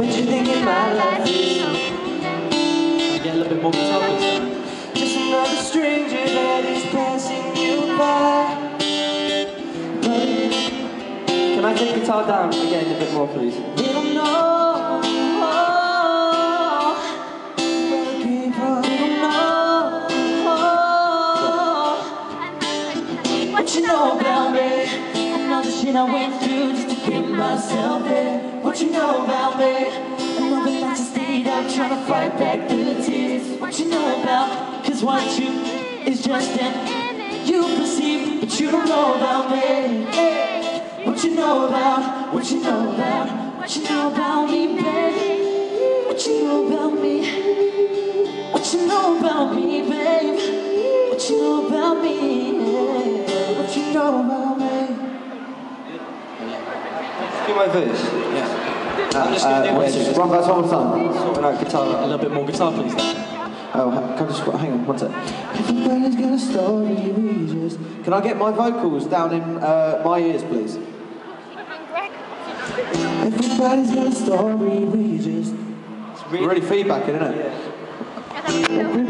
What you thinking my life is? I get a little bit more guitar, please? Just another stranger that is passing you by. Can I take guitar down again a bit more, please? They don't know where the people don't know what you know about me. All the shit I went through just to get myself there. What you know about me? And the nights I stayed up trying to fight back tears. What you know about? Cause what you is just an you perceive, but you don't know about me. What you know about? What you know about? What you know about me, babe? What you know about me? What you know about me, babe? What you know about me? What you know about me? Do my verse. Yeah. I'm just gonna do wait, one just second. one verse, one time. Sorting out guitar. A little bit more guitar, please. Oh, can I just hang on one sec. Everybody's got a story, we just. Can I get my vocals down in uh, my ears, please? Everybody's got a story, we just. It's We're really feedbacking, isn't it? Yeah.